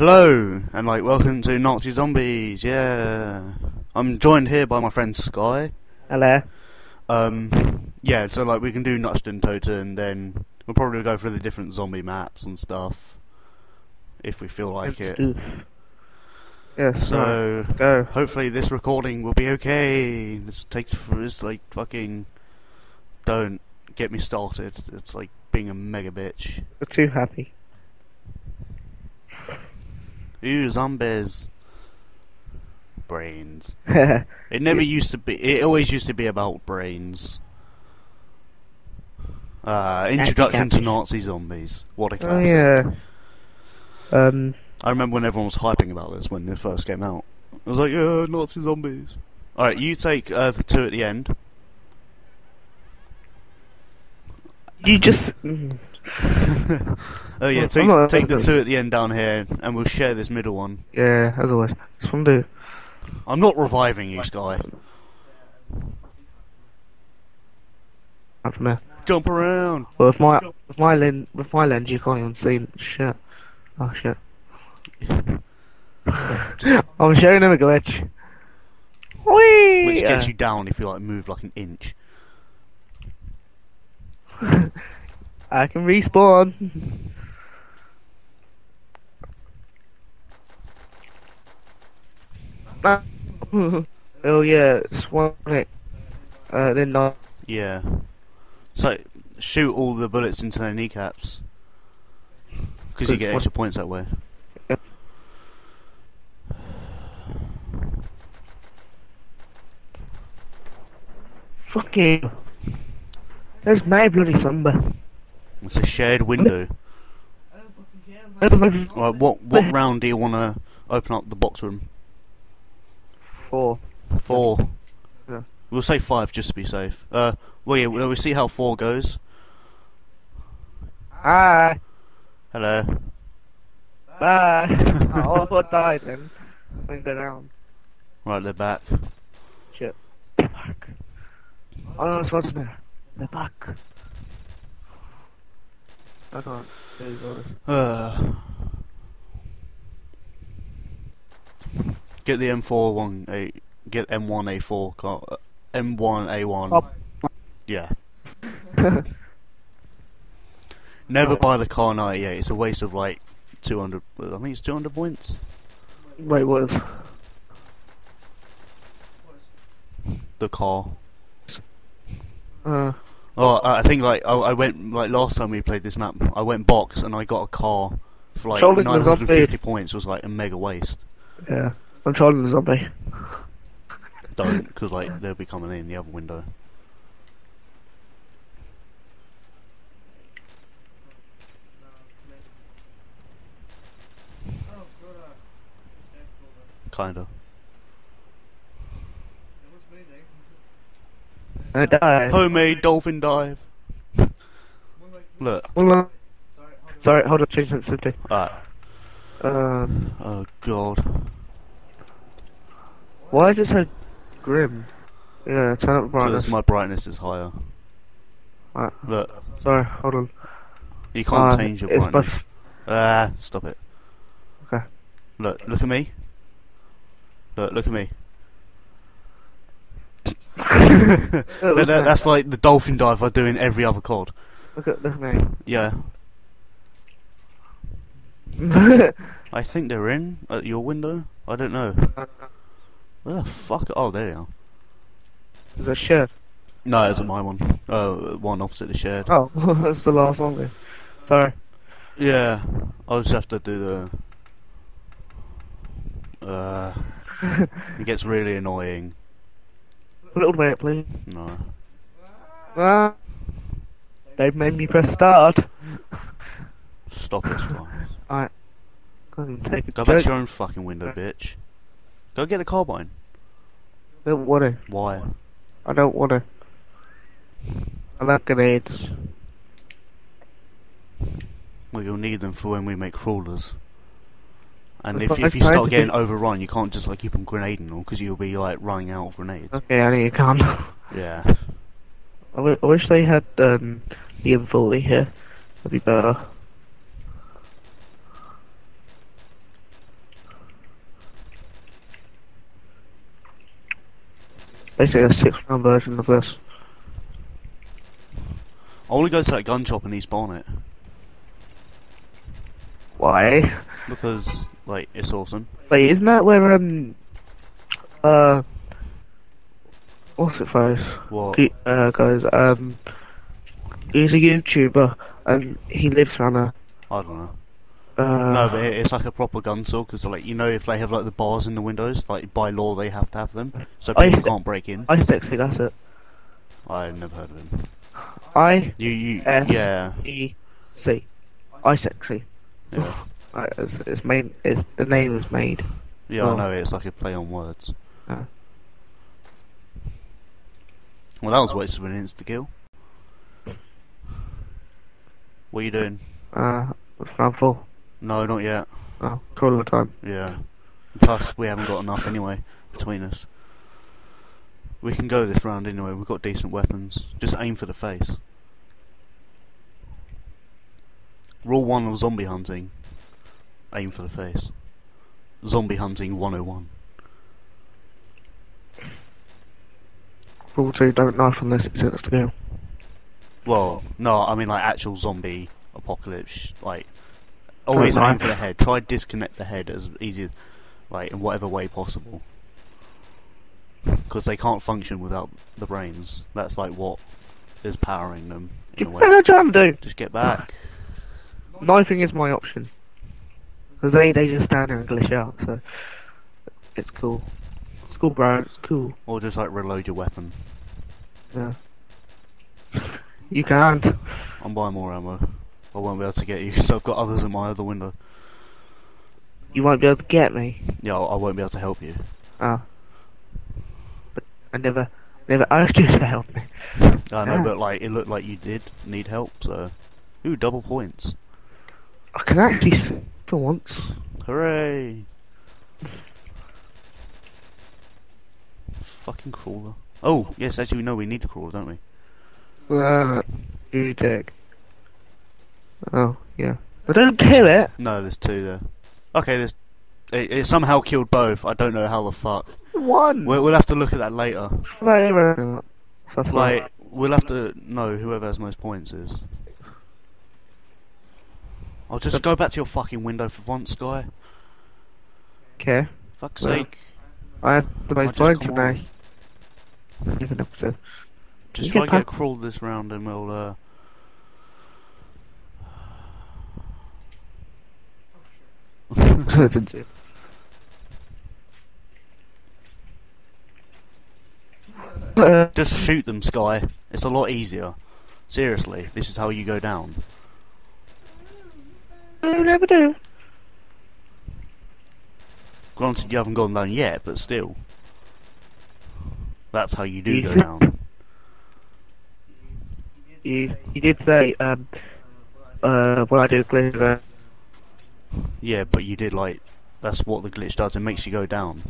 Hello, and like, welcome to Nazi Zombies, yeah. I'm joined here by my friend Sky. Hello. Um, yeah, so like, we can do Nutsten Tota, and then we'll probably go through the different zombie maps and stuff. If we feel like it. oof. Yes. right, So, let's go. hopefully this recording will be okay. This takes for this, like, fucking. Don't get me started. It's like being a mega bitch. We're too happy. Ooh, zombies. Brains. oh It never used to be. It always used to be about brains. Uh, introduction to. Nazi zombies. What a classic! yeah. Um. I remember when everyone was hyping about this when it first came out. I was like, "Yeah, Nazi zombies." All right, you take uh, the two at the end. You just. Oh yeah, take take the two at the end down here, and we'll share this middle one. Yeah, as always. Just want to do. I'm not reviving you, Sky. Out from there. Jump around. Well, with my with my lens with my lens, you can't even see shit. Oh shit. I'm showing him a glitch. Whee! Which gets you down if you like move like an inch. I can respawn. oh yeah, swan it. Uh, then not. Yeah. So shoot all the bullets into their kneecaps. Because you get extra points that way. Fuck you. There's my bloody samba. It's a shared window. Right, what what round do you want to open up the box room? Four. Four. Yeah. We'll say five just to be safe. Uh, well, yeah, we'll, we'll see how four goes. Hi. Hello. Bye. oh, I I died then. I go down. Right, they're back. Shit. They're back. Oh no, it's what's there. They're back. I can't. There you go. Uh, get the M4 one A. Get M1 A4 car. uh, M1 A1. Up. Yeah. Never buy the Kar 98. It's a waste of like 200. I think it's 200 points. Wait, what is? The car. Uh, Oh, I think like I, I went like last time we played this map. I went box and I got a car for like Trolling 950 zombie. points. Was like a mega waste. yeah. I'm trolling the zombie. Don't because like they'll be coming in the other window. Kinda. I died. Homemade dolphin dive. Look. Hold on. Sorry, hold on, change sensitivity. Alright. Um, Oh god. Why is it so grim? Yeah, turn up the brightness. Because my brightness is higher. Right. Look. Sorry, hold on. You can't Uh, change your it's brightness. Ah, stop it. Okay. Look, look at me. Look, look at me. That- that- that's like the dolphin dive I do in every other COD. look at look at me. Yeah. I think they're in at your window. I don't know. Where the fuck? Oh, there you are. Is that shit? No, it isn't my one. Uh, one opposite the shared. Oh, that's the last one then. Sorry. Yeah, I'll just have to do the. Uh, it gets really annoying. A little bit, please. No. Ah. They've made me press start. Stop it, Sky. Can't even take a Go back to your own fucking window, bitch. Go get the carbine. don't want to. Why? I don't want to. I like grenades. Well, you'll need them for when we make crawlers. And if, if you start getting do- overrun, you can't just like keep on grenading them because you'll be like running out of grenades. Okay, I know you can't. Yeah. I, w- I wish they had um, the M40 here. That'd be better. Basically a six round version of this. I want to go to that gun shop and despawn it Why? because like it's awesome. Wait, isn't that where um uh what's it face? What? He, uh guys, um he's a YouTuber and he lives around a I don't know. Uh No, but it's like a proper gun store because like you know if they have like the bars in the windows, like by law they have to have them, so I people see. can't break in. I sexy, that's it. I've never heard of him. I You, you, S. yeah, E C. I sexy. yeah, it's, it's made it's the name is made. yeah. I know it's like a play on words. Well, that was waste of an insta kill. What are you doing? Uh round four. No, not yet. Oh, the time. Yeah. Plus, we haven't got enough anyway between us. We can go this round anyway. We've got decent weapons. Just aim for the face. Rule one of zombie hunting: aim for the face. Zombie hunting 101. Rule two, don't knife unless it's insta kill. Well, no, I mean like actual zombie apocalypse. Like, always Oh, aim for the head. Try disconnect the head as easy, like in whatever way possible. Because they can't function without the brains. That's like what is powering them in a What are way. you trying to do? Just get back. Knifing is my option. Because they, they just stand there and glitch out, so it's cool. It's cool, bro. It's cool. Or just like reload your weapon. Yeah. You can't. I'm buying more ammo. I won't be able to get you because I've got others in my other window. You won't be able to get me. Yeah, I I won't be able to help you. Ah. But I never, never asked you to help me. I know, Ah. but like it looked like you did need help. So, ooh, double points. I can actually s for once. Hooray! Fucking crawler. Oh, yes, actually, we know we need a crawler, don't we? Uh, you dick. Oh, yeah. But don't kill it. No, there's two there. Okay, there's. It, it somehow killed both. I don't know how the fuck. One. We'll, we'll have to look at that later. Like, That's like, Like, we'll have to know whoever has most points is. I'll just go back to your fucking window for once, guy. okay. Fuck's Well, sake. I have the most points come today. Even up to. Just You try and get a pa- crawl this round and we'll, uh. Didn't see. Uh, Just shoot them, Sky. It's a lot easier. Seriously, this is how you go down. you never do. Granted, you haven't gone down yet, but still. That's how you do You- go down. You, you did say, um, uh, when I do glitch, uh, Yeah, but you did, like. That's what the glitch does, it makes you go down.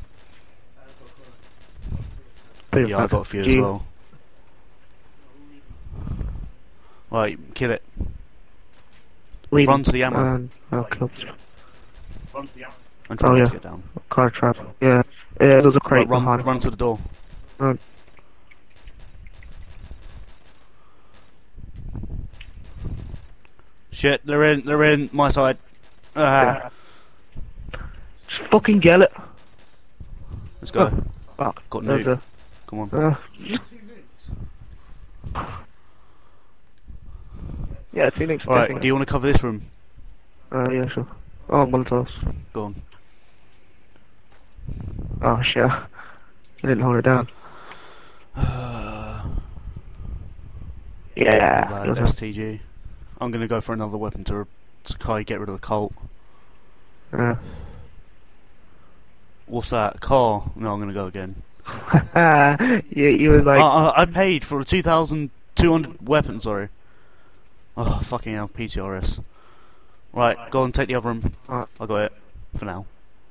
Yeah, I got a few as well. Right, kill it. leave Run to the ammo. and I'll kill this And try Oh, yeah. to get down. car trap. Yeah, yeah, there's a crate Right, run, behind. run to the door. Run. Shit, they're in, they're in, my side. Ah, Just fucking get it. let's go. Fuck. Got nuke. Come on. uh, yeah, Phoenix. Alright, do you want to cover this room? Uh, yeah, sure. Oh, Molotovs. Go on. Oh, shit. I didn't hold it down. Yeah. STG. I'm gonna go for another weapon to, to Kai get rid of the cult. Yeah. What's that? Car? No, I'm gonna go again. you, you were like, I, I, I paid for a 2,200 weapon, sorry. Oh, fucking hell, PTRS. Right, go and take the other room. Alright. I got it. For now.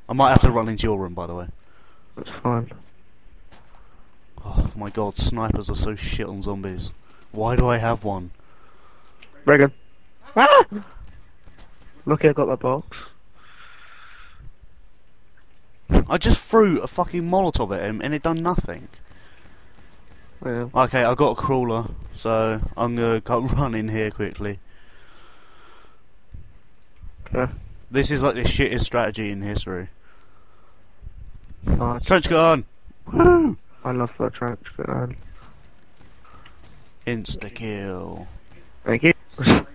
I might have to run into your room, by the way. that's fine. Oh my god, snipers are so shit on zombies. Why do I have one? Reagan. Ah! Lucky I got that box. I just threw a fucking Molotov at him and it done nothing. Yeah. Okay, I got a crawler, so I'm gonna go run in here quickly. Okay. This is like the shittest strategy in history. Oh, Trench gun! Woo! I love that trench gun. Insta kill. Thank you.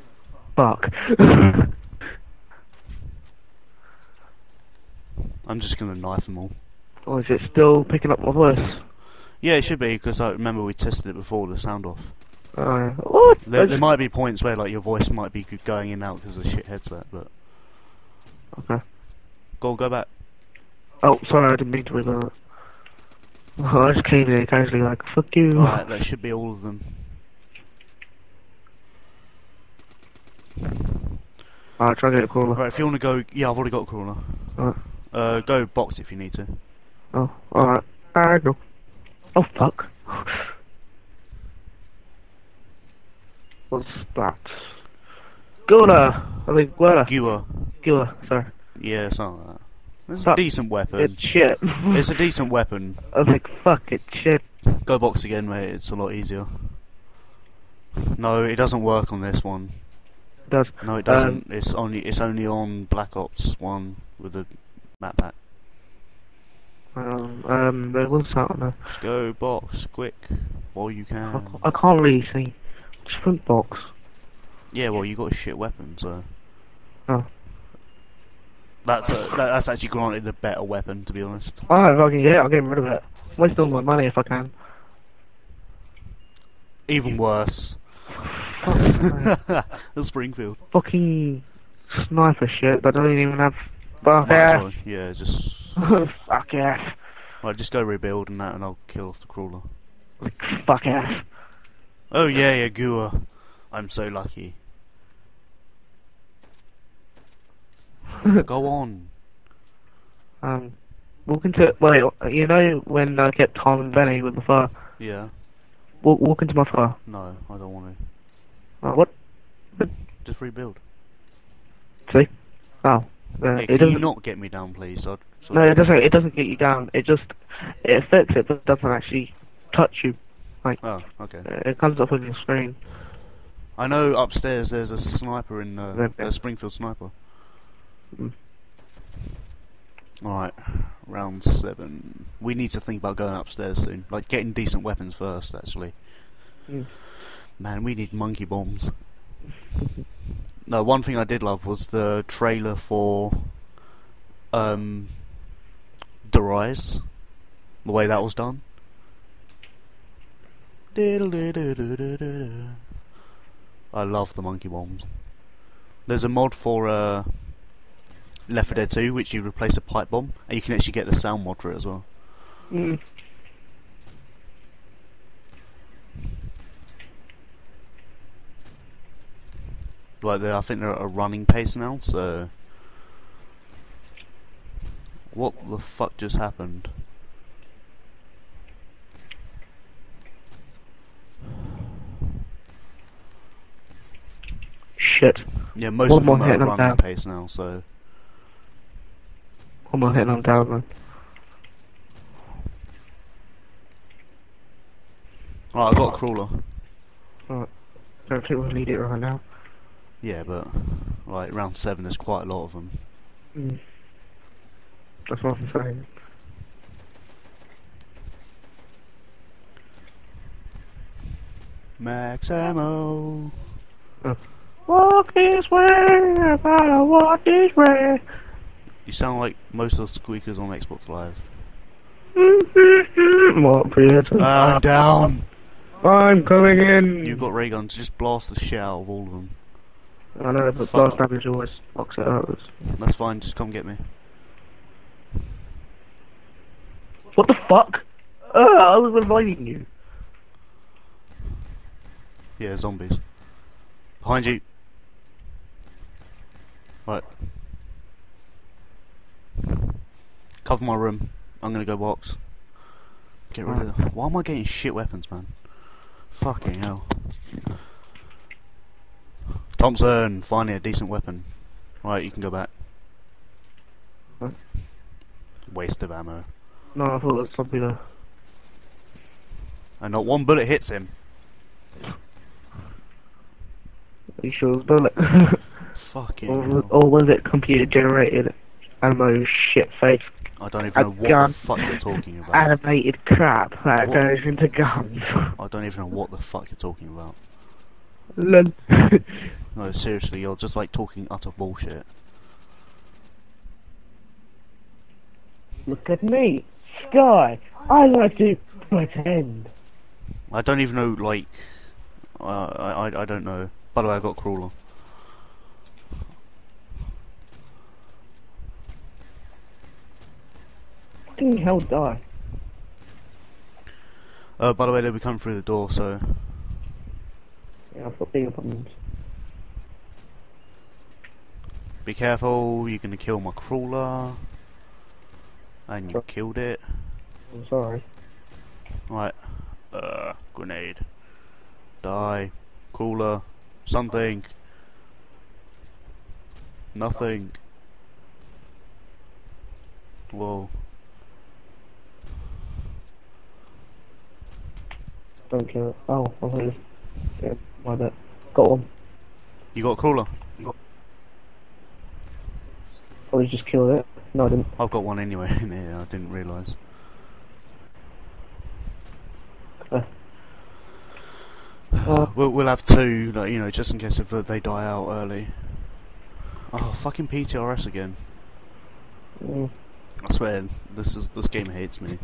Fuck. I'm just gonna knife them all. or is it still picking up my voice? Yeah, it should be because I remember we tested it before the sound off. Oh, yeah. What? There, there might be points where like your voice might be going in and out because of the shit headset, but Okay. go on, go back. Oh, sorry, I didn't mean to read Oh, I just came in occasionally like, fuck you. Right, that should be all of them. Alright, try to get a crawler. Right, if you want to go, yeah, I've already got a crawler. Alright. Uh, go box if you need to. Oh, alright. I know. Oh, fuck. What's that? Gula! I mean, Gula. Gewehr. Gula, sorry. Yeah, something like that. It's a decent weapon. It's shit. It's a decent weapon. I was like, fuck, it's shit. Go box again, mate. It's a lot easier. No, it doesn't work on this one. It does. No, it doesn't. it's only it's only on Black Ops One with the map pack. Um, um, there was that on there. Just go box quick while you can. I can't really see. Sprint box. Yeah, well, you got a shit weapon, so. Oh. That's a, that, that's actually granted a better weapon, to be honest. Oh, if I can get it, I'll get rid of it. Waste all my money if I can. Even worse. The Springfield. fucking sniper shit that doesn't even have. Fuck Might as yeah. just Fuck yeah. right, just go rebuild and that, and I'll kill off the crawler. Fuck yeah. Oh yeah, yeah, Gua. I'm so lucky. Go on. Um, walk into. Wait, you know when I kept Tom and Benny with the fire? Yeah. Walk, walk into my fire. No, I don't want Oh, what? Just rebuild. See? Oh. Uh, Hey, it can you doesn't. not get me down, please? I'd, No, it doesn't. It doesn't get you down. It just it affects it, but it doesn't actually touch you. Oh, okay. Uh, It comes up on your screen. I know upstairs there's a sniper in uh, a Springfield sniper. Mm. Alright, round seven. We need to think about going upstairs soon. Like getting decent weapons first, actually. Mm. Man, we need monkey bombs. no, one thing I did love was the trailer for um The Rise. The way that was done. I love the monkey bombs. There's a mod for uh, Left 4 Dead 2 which you replace a pipe bomb, and you can actually get the sound mod for it as well. Mm. Like they, I think they're at a running pace now. So, what the fuck just happened? Shit. Yeah, most One of them are at running down. pace now. So, One more hit and I'm down, man. alright, I got a crawler. Don't think we'll need it right now. Yeah, but like round seven, there's quite a lot of them. Mm. That's what I'm saying. Max ammo. Walk this way, I gotta walk this way. You sound like most of the squeakers on Xbox Live. what, Predator? I'm down. I'm coming in. You've got ray guns. Just blast the shit out of all of them. I know, but Fuck. blast damage always knocks it out. That's fine. Just come get me. What the fuck? Uh, I was inviting you. Yeah, zombies. Behind you. Right. Cover my room. I'm gonna go box. Get rid of. The... Why am I getting shit weapons, man? Fucking hell. Thompson, finally a decent weapon. Right, you can go back. Waste of ammo. No, I thought it was something there. And not one bullet hits him. Are you sure it was bullet? Fucking or, or was it computer generated ammo shit face I don't even know what gun. the fuck you're talking about. animated crap that What? goes into guns? I don't even know what the fuck you're talking about. Lol. No, seriously, you're just like talking utter bullshit. Look at me, Sky. I like to pretend. I don't even know, like, uh, I, I, I don't know. By the way, I got crawler. Fucking hell, die. Uh, by the way, they'll be coming through the door, so Yeah, I've got bigger problems. be careful. You're gonna kill my crawler, and you killed it. I'm sorry. Right. Uh, grenade. Die. Crawler. Something. Nothing. Whoa. Don't kill it. Oh, I thought it was... My bad. Got one. You got a crawler? Probably just killed it. No, I didn't. I've got one anyway in here, I didn't realise. Okay. Uh, We'll, we'll have two, like, you know, just in case if they die out early. Oh, fucking PTRS again. mm, I swear, this is this game hates me.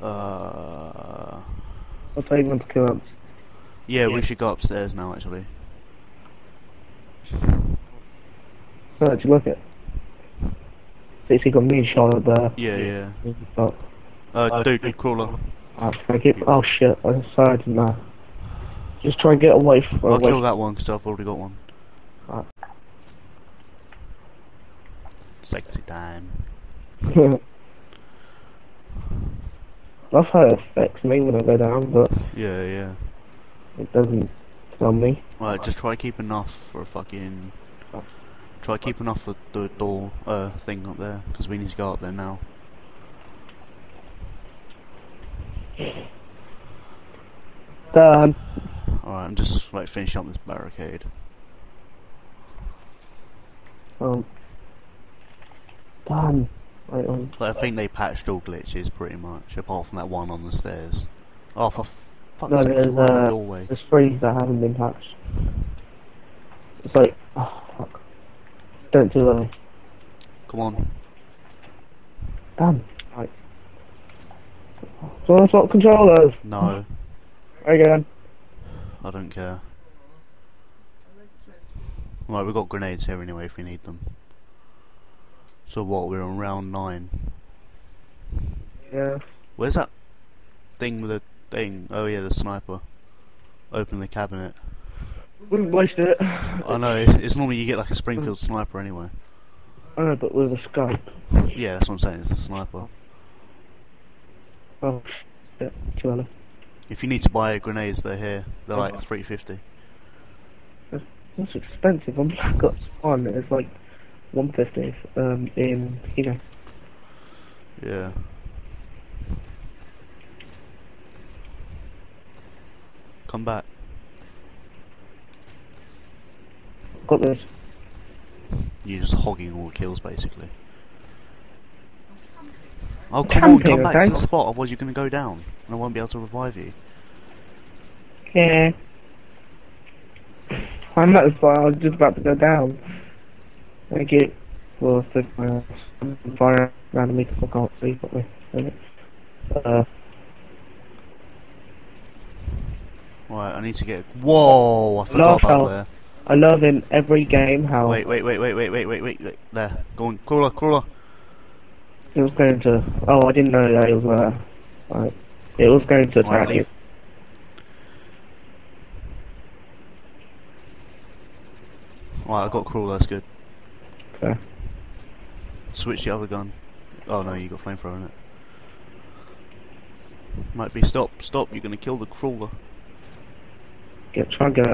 Uh, I'll tell you when to kill it. yeah, Yeah. we should go upstairs now. Actually, No, did you look at? See, he got me shot at there. yeah, yeah. But, Uh, dude, crawler. uh, I keep, oh shit, I'm sorry, I didn't know. Just try and get away from I'll away kill that one because I've already got one. Right. Sexy time. That's how it affects me when I go down, but Yeah, yeah. it doesn't tell me. Right, just try keep enough for a fucking. Try keep enough for the door uh thing up there because we need to go up there now. Done. Alright, I'm just like finishing up this barricade. Um. Done. Right on. Like, I think they patched all glitches pretty much, apart from that one on the stairs. Oh, for fuck's No, sake, there's, the uh, doorway. There's three that haven't been patched. It's like, oh fuck. Don't do that. Come on. Damn. Right. So I swap controllers. No, Again. I don't care. Right, we've got grenades here anyway if we need them. So what, we're on round 9. Yeah. Where's that thing with the thing? Oh yeah, the sniper. Open the cabinet. Wouldn't waste it. I know, it's normally you get like a Springfield sniper anyway. I know, but with a scope. Yeah, that's what I'm saying, it's a sniper. Oh, shit. Too early. If you need to buy grenades, they're here. They're like Uh-huh. 350. That's expensive. On Black Ops 1, it's like 150 um, in, you know. Yeah. Come back. Got this. You're just hogging all the kills, basically. Oh, come on, come back okay? to the spot, otherwise you're going to go down, and I won't be able to revive you. Yeah. I'm not as far, I was just about to go down. Thank you. Think my fire randomly because I can't see properly. Uh, Right, I need to get. Whoa! I forgot Love about how- there. I love in every game how Wait, wait, wait, wait, wait, wait, wait, wait, wait. There. Go on, crawler, crawler. it was going to. Oh, I didn't know that it was there. Right. It was going to Right, attack you. Right, I got crawler, that's good. Okay. Switch the other gun. Oh no, you got flamethrower in it. Might be stop, stop, you're gonna kill the crawler. Get try and get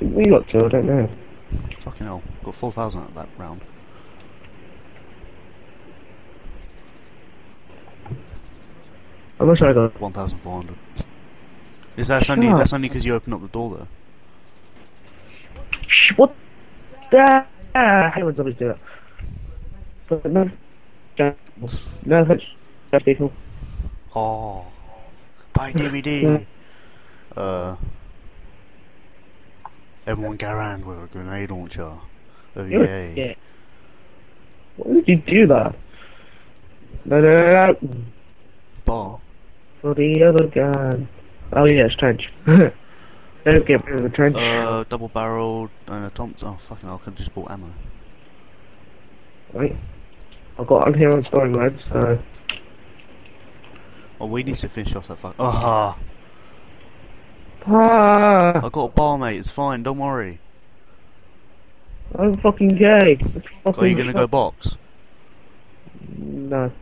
We got two, I don't know. Fucking hell, got 4,000 out of that round. How much I got? 1,400. Is that only, that's only because you opened up the door though. What Ah, I hate when zombies do that. But no, no, that's that's people. Oh, buy DVD. Uh, everyone go around with a grenade launcher. Oh You're yeah. Why would you do that? No, no, no, no. Bar. For the other gun. Oh yeah, it's trench. Don't get rid of the trench. Uh, double barreled and a Thompson. Oh fucking! hell, I could have just bought ammo. Right. I've got on here on story mode, so Oh, we need to finish off that fuck. Ah, ah, I got a bar, mate. It's fine. Don't worry. I'm fucking gay. Are you gonna go box? No.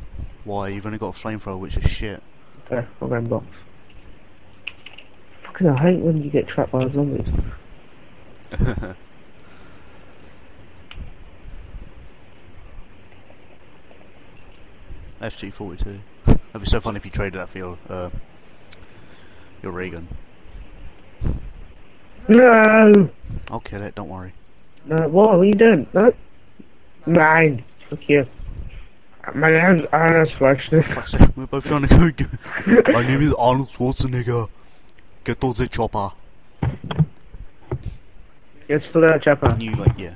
Why? You've only got a flamethrower, which is shit. Okay, I'll go box. Fucking I hate when you get trapped by zombies. FG forty two. That'd be so fun if you traded that for your uh, your ray gun. No! I'll kill it. Don't worry. No, what are you doing? No. Mine. Fuck you. My name's Arnold Schwarzenegger. Fuck's sake, we're both trying to go. do- My name is Arnold Schwarzenegger. Get those a chopper. It's still that chopper. And you like yeah.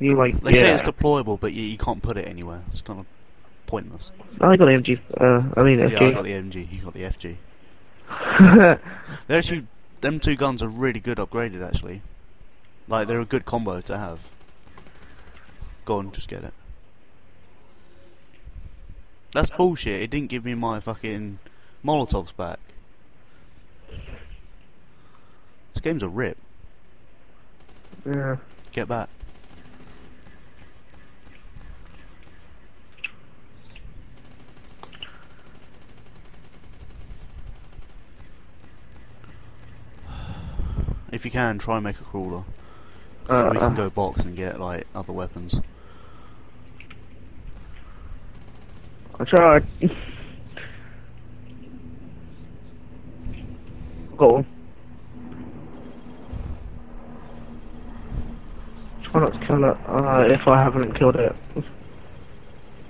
You like, They yeah. say it's deployable, but you, you can't put it anywhere. It's kind of pointless. I got the MG, uh, I mean Yeah, I got the MG. You got the FG. They're actually them two guns are really good upgraded actually. Like they're a good combo to have. Go on, just get it. That's bullshit. It didn't give me my fucking Molotovs back. This game's a rip. yeah. Get back. If you can, try and make a crawler. Uh, we can go box and get like other weapons. I tried. Got. Try not to kill it uh, if I haven't killed it.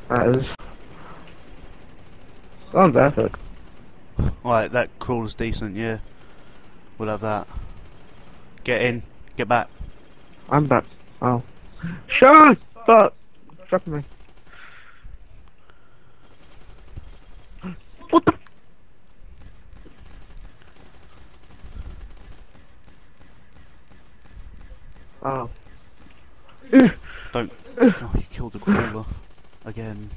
That is. Sounds epic. Right, that crawler's decent, yeah. We'll have that. Get in, get back. I'm back. Oh. Shut up! Drop me. Oh. Don't. Oh, you killed the crawler again.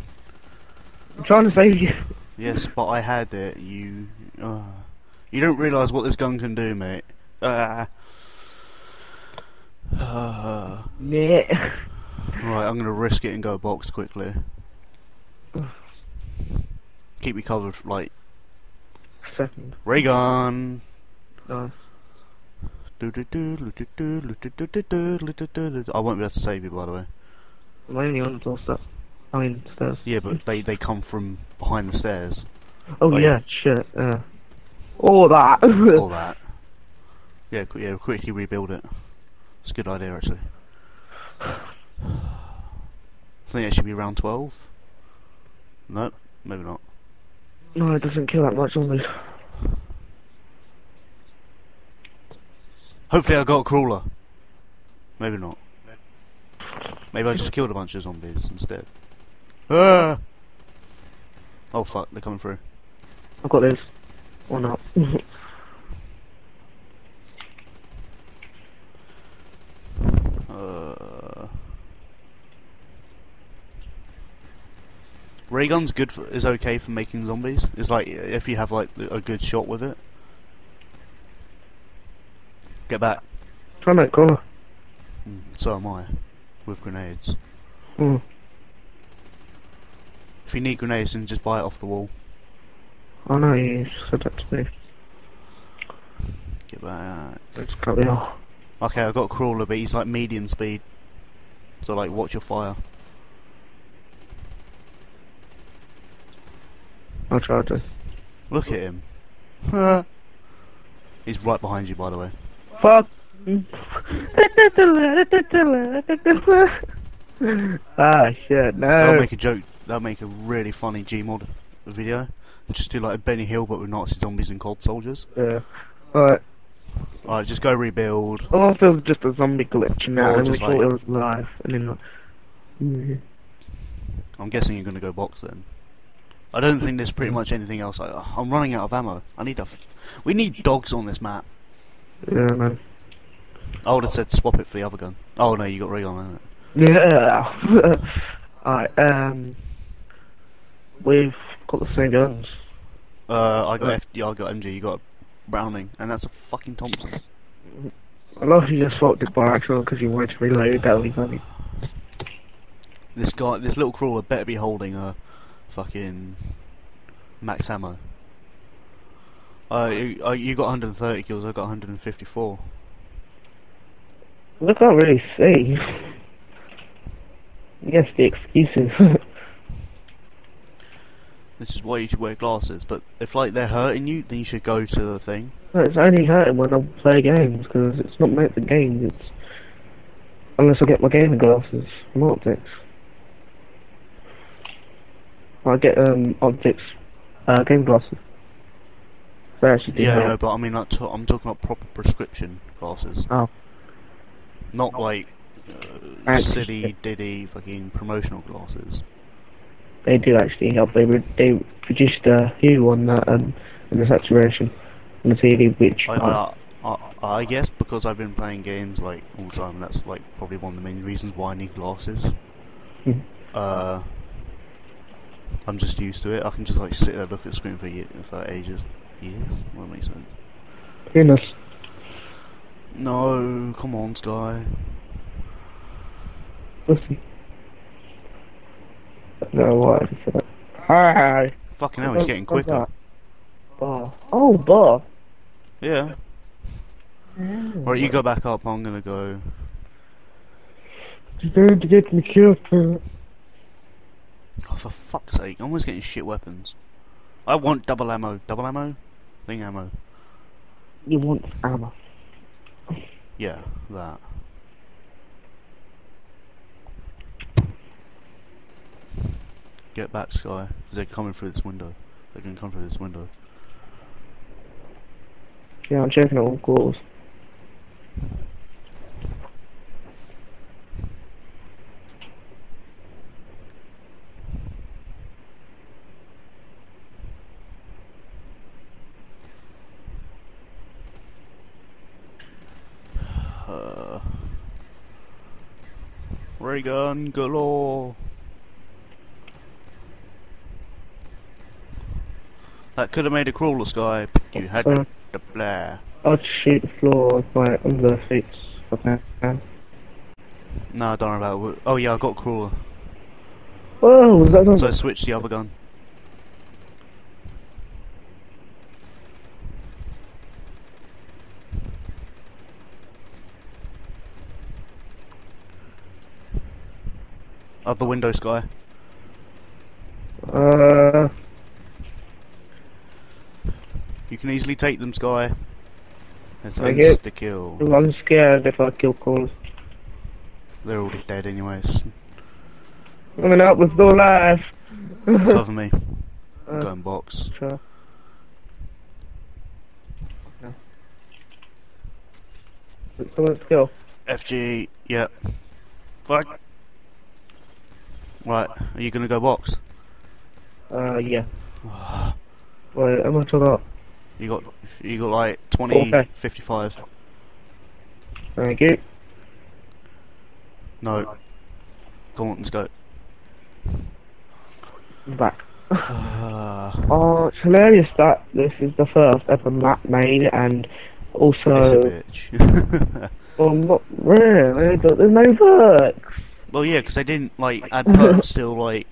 I'm trying to save you. Yes, but I had it. You. Uh, you don't realise what this gun can do, mate. Ah. Uh, Yeah. right, I'm gonna risk it and go box quickly. Keep me covered, like Second. ray gun. Nice. I won't be able to save you, by the way. I'm only on the doorstep. I mean, stairs. Yeah, but they they come from behind the stairs. Oh, Oh, yeah, shit, yeah. All that. All that. Yeah, yeah. Quickly rebuild it. It's a good idea, actually. I think it should be round twelve. Nope, maybe not. no, it doesn't kill that much zombies. Hopefully, I got a crawler. Maybe not. Maybe I just killed a bunch of zombies instead. Ah! Oh fuck, they're coming through. I've got this. Or not. Uh, ray gun's good for is okay for making zombies. It's like if you have like a good shot with it. Get back. Try to make crawler. Mm, so am I, with grenades. Hmm. If you need grenades, then just buy it off the wall. I know you said that to me. Get back. It's cut me off. Okay, I've got a crawler, but he's like medium speed. So like, watch your fire. I'll try to. Look at him. He's right behind you, by the way. Fuck. ah shit, no. That'll make a joke. That'll make a really funny Gmod video. Just do like a Benny Hill, but with Nazi zombies and cold soldiers. Yeah. Alright. Alright, just go rebuild. Oh, I feel just a zombie glitch now, Or and we just thought like- it was live, and then like, mm, I'm guessing you're gonna go box then. I don't think there's pretty much anything else. I, I'm running out of ammo. I need a. F- we need dogs on this map. Yeah, man. I would have said swap it for the other gun. Oh no, you got ray on, isn't it? Yeah. Alright, um, we've got the same guns. Uh, I got Right. F. Yeah, I got MG. You got Browning, and that's a fucking Thompson. I love you just swapped it by accident because you wanted to reload. That would be funny. This guy, this little crawler, better be holding a fucking max ammo. Uh, you, uh, you got 130 kills. I got 154. I can't really see. Yes, the excuses. This is why you should wear glasses. But if like they're hurting you, then you should go to the thing. No, it's only hurting when I play games because it's not meant for games. It's unless I get my gaming glasses from optics. I get um optics uh, game glasses. Yeah, no, but I mean, I'm talking about proper prescription glasses. Oh. Not like uh, silly, diddy, fucking promotional glasses. They do actually help. They re- they reduced the hue on that um and the saturation on the TV, which I, I, I, I guess because I've been playing games like all the time, that's like probably one of the main reasons why I need glasses. Hmm. Uh, I'm just used to it. I can just like sit there, look at the screen for for ages. Years? That makes sense. goodness. No, come on, Sky. Pussy. I don't know why I just that. Hi. Fucking hell, he's getting quicker. Bar. Oh, bar. Yeah. Mm. Alright, you go back up. I'm gonna go. She's going to get me killed. Oh, for fuck's sake! I'm always getting shit weapons. I want double ammo. Double ammo? Thing ammo. You want ammo. Yeah, that. Get back, Sky, because they're coming through this window. They can come through this window. Yeah, I'm checking all. Uh, ray gun galore. That could have made a crawler, Sky. but You had Uh, the blare. I'll shoot the floor with my under feet. Okay. No, don't worry about it. Oh yeah, I got crawler, Oh, so I switched the other gun. Out the window, Sky. Uh, You can easily take them, Sky. It's I get- insta kill. I'm scared if I kill calls. They're already dead anyways. I mean, that was still alive. Cover me. Uh, Go and box. Sure. No. So let's go. FG, yep. Fuck. Right, are you gonna go box? Uh, yeah. Wait, how much I got? You got you got like 20, Okay. 55. Thank you. No. Come on, let's go. I'm back. Uh, Oh, it's hilarious that this is the first ever map made, and it's a also, bitch. well, not really, but there's no perks. Well, yeah, because they didn't like add perks still like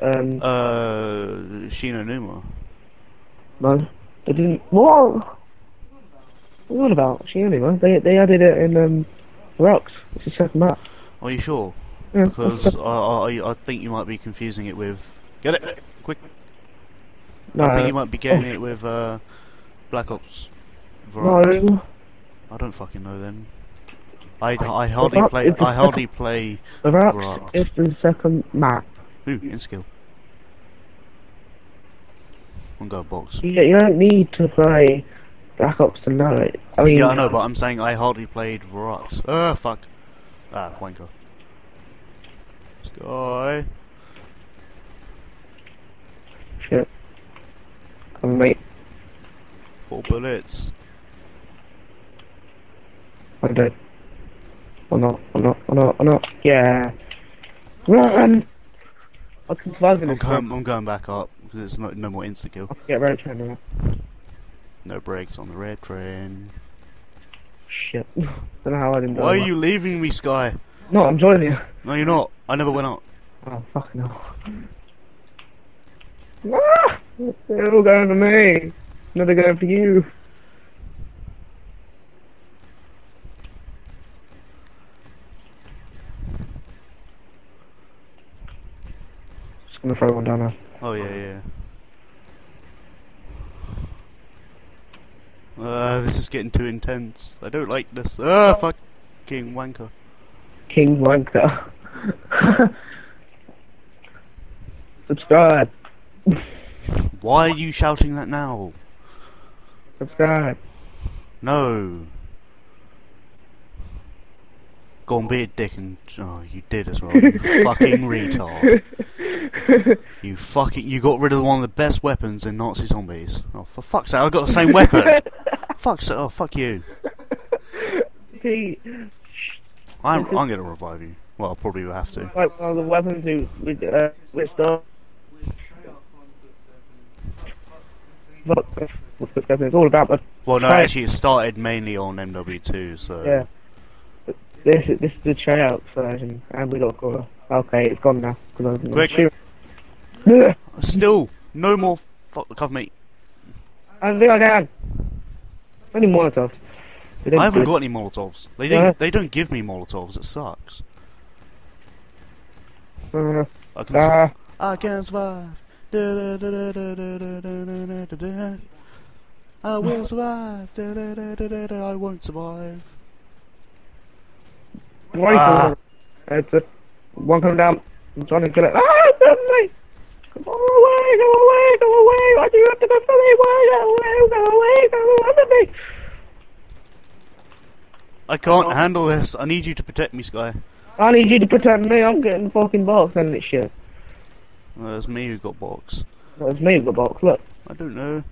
Um, uh Shi No Numa. no, they didn't. What? What about? She anyway. They they added it in um, rocks. It's a second map. Are you sure? Yeah, Because I, I I think you might be confusing it with. Get it quick. No, I think you might be getting it with uh, Black Ops. Verrückt. no. I don't fucking know then. I, I hardly play. I hardly play. The Rock Verrückt. is the second map. Ooh, in skill. I'm going box. You, you don't need to play Black Ops to know it. I mean, Yeah, I know, but I'm saying I hardly played Verrückt. Ah, fuck. Ah, wanker. Sky. shit. Come mate, Four bullets. I'm dead. Or not, or not, or not, or not. Yeah. Run! I can in I'm going, I'm going back up because it's not, no more insta kill. I can get red train now. No brakes on the red train. Shit. Don't know how I didn't Why are you leaving me, Sky? No, I'm joining you. No, you're not. I never went out. Oh, fuck no. Ah! They're all going to me. No, they're going for you. Gonna throw one down there. Oh yeah, yeah. Uh, this is getting too intense. I don't like this. Ah, fucking wanker. King Wanker. Subscribe. Why are you shouting that now? Subscribe. No. Go on, be a dick and oh, you did as well. You fucking retard. You fucking you got rid of one of the best weapons in Nazi zombies. Oh, for fuck's sake! I got the same weapon. fuck's sake! Oh, fuck you. See, I'm I'm gonna revive you. Well, I probably have to. like one of the weapons who we uh, we start. Look, it's all about the Well, no, actually, it started mainly on MW2, so yeah. This this is the tryout version, and we got Goro. Okay, it's gone now. Quick. Still, no more. Fuck, cover me. I think I can. Any Molotovs? I haven't got any Molotovs. They don't. They don't give me Molotovs. It sucks. Uh, I can. Uh, I can survive. I will survive. I won't survive rifle. It's a one coming down. I'm trying to kill it. Ah, it's on. Go away, go away, go away. Why do you have to go for me? Why? Go away, go away, go away from me. I can't handle this. I need you to protect me, Sky. I need you to protect me. I'm getting the fucking box and it's shit. Well, it's me who got box. That was me who got box. Look. I don't know.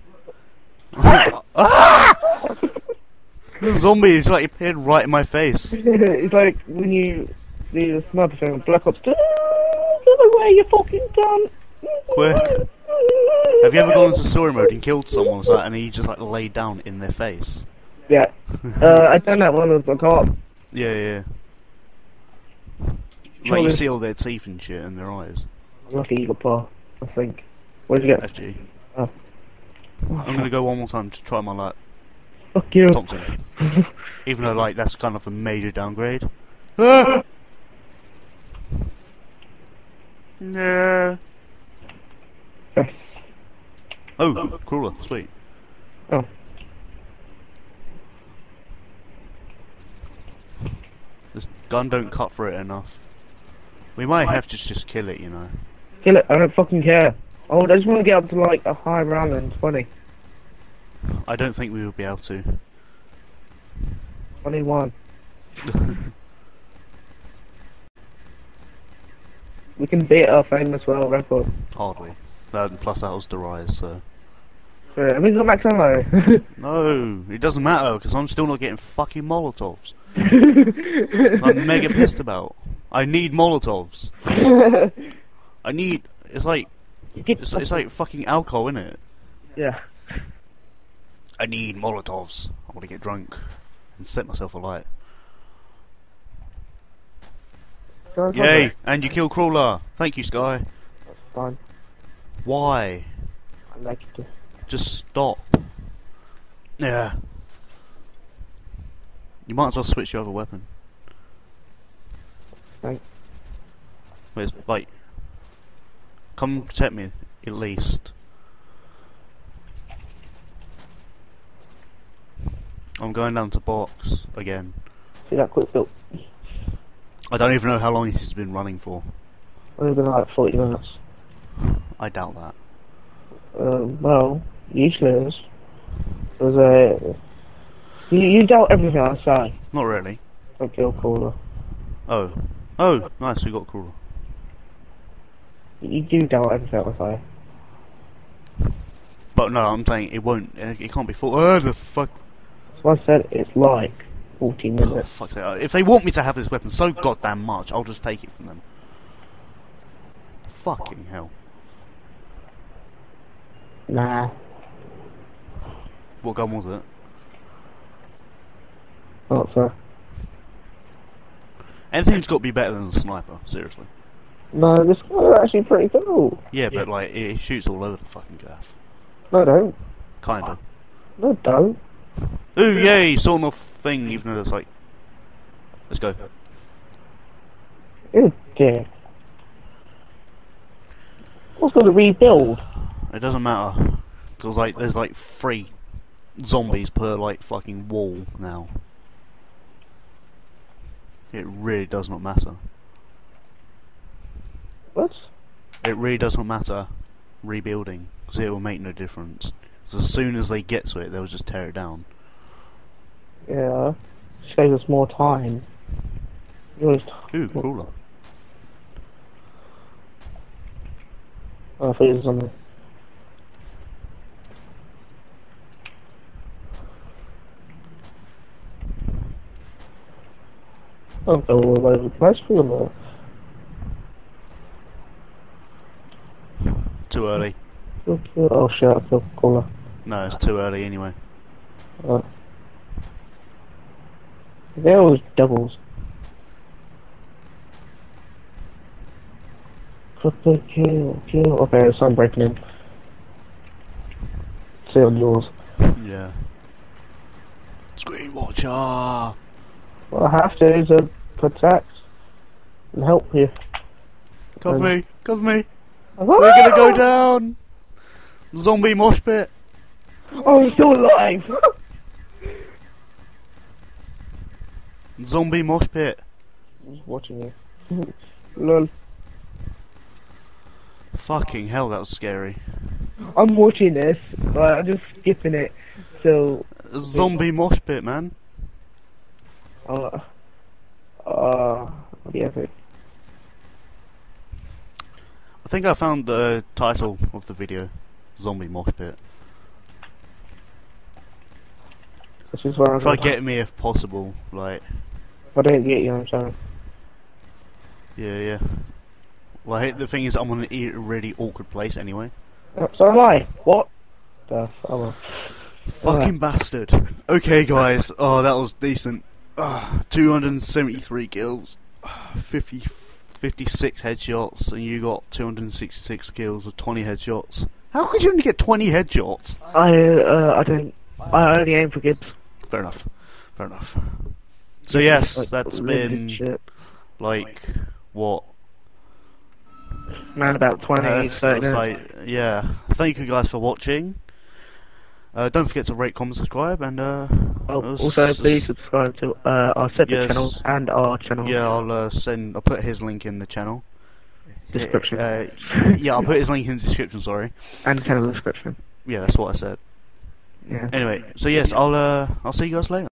ah! The zombie just like appeared right in my face. it's like when you do the sniper thing, Black Ops. Get away, you fucking cunt. Quick. Have you ever gone into story mode and killed someone like, and he just like laid down in their face? Yeah. Uh, I done that one with a cop. Yeah, yeah. Like you see all their teeth and shit and their eyes. Lucky you got paw, I think. Where'd you get? FG. Oh. I'm gonna go one more time to try my luck. Fuck you. Thompson. Even though like that's kind of a major downgrade. Ah! Yeah. Yes. Oh, crawler, sweet. Oh. This gun don't cut for it enough. We might have to just kill it, you know. Kill it, I don't fucking care. Oh, I just want to get up to like a high round than 20. I don't think we will be able to. 21. we can beat our famous world record. Hardly. Uh, plus that was the rise, so. Yeah, I mean, got max ammo. No, it doesn't matter because I'm still not getting fucking Molotovs. I'm mega pissed about. I need Molotovs. I need. It's like it's, it's like fucking alcohol, innit? yeah. I need Molotovs. I want to get drunk and set myself alight. Go, Yay! And you kill Crawler. Thank you, Sky. That's fine. Why? I like it. Just stop. Yeah. You might as well switch your other weapon. Thanks. Where's like? Come protect me at least. I'm going down to box again. See that quick build? I don't even know how long this has been running for. Only been like 40 minutes. I doubt that. Uh, well, usually it is. There's a. You, you doubt everything I say. Not really. Like Gil Caller. Oh. Oh, nice, we got crawler. You do doubt everything I say. But no, I'm saying it won't. It it can't be full. Oh, the fuck. I said it's like 40 Oh, minutes. fuck's sake. If they want me to have this weapon so goddamn much, I'll just take it from them. Fucking hell. Nah. What gun was it? Not so. Anything's got to be better than a sniper, seriously. No, this guy's actually pretty cool. Yeah, but like, it, it shoots all over the fucking gaff. No, don't. Kinda. No, don't. Ooh, yay, Saw off thing, even though it's like. Let's go. You dick. What's going to rebuild? It doesn't matter. Because, like, there's like three zombies per, like, fucking wall now. It really does not matter. What? It really does not matter rebuilding. Because it will make no difference. 'Cause as soon as they get to it, they'll just tear it down. Yeah. Saves us more time. Ooh, cooler. Oh, I thought it was on the. Go all over the place for them. Too early. Oh shit, I feel cooler. No, it's too early anyway. Uh, they're always doubles. Triple kill, kill. Okay, there's some breaking in. See on yours. Yeah. Screen watcher! What I have to is to protect and help you. Cover Um, me! Cover me! We're gonna go down! Zombie mosh pit! Oh, he's still alive! Zombie mosh pit! He's watching you. Lol. Fucking hell, that was scary. I'm watching this, but I'm just skipping it. So, Zombie mosh pit, man. uh, uh, yeah. I think I found the title of the video. Zombie mosh pit. This is where I'm Try getting me if possible. Like, If I don't get you, I'm sorry. yeah, yeah. Like, the thing is, I'm in a really awkward place anyway. Oh, so am I. What? The f- oh well. Fucking bastard. Okay, guys. Oh, that was decent. Ah, 273 kills. Ah, 50, 56 headshots. And you got 266 kills with 20 headshots. How could you only get 20 headshots? I, uh, I don't. I only aim for Gibbs. Fair enough. Fair enough. So, yes, Like, that's been, Shit. like, what? Man, about 20, Uh, that's- 30 that's like, yeah. Thank you guys for watching. Uh, don't forget to rate, comment, subscribe, and uh, Oh, also, please subscribe to uh, our separate Yes. channel and our channel. Yeah, I'll uh, send. I'll put his link in the channel. Description. Uh, yeah, I'll put his link in the description. Sorry. And channel description. Yeah, that's what I said. Yeah. Anyway, so yes, I'll uh, I'll see you guys later.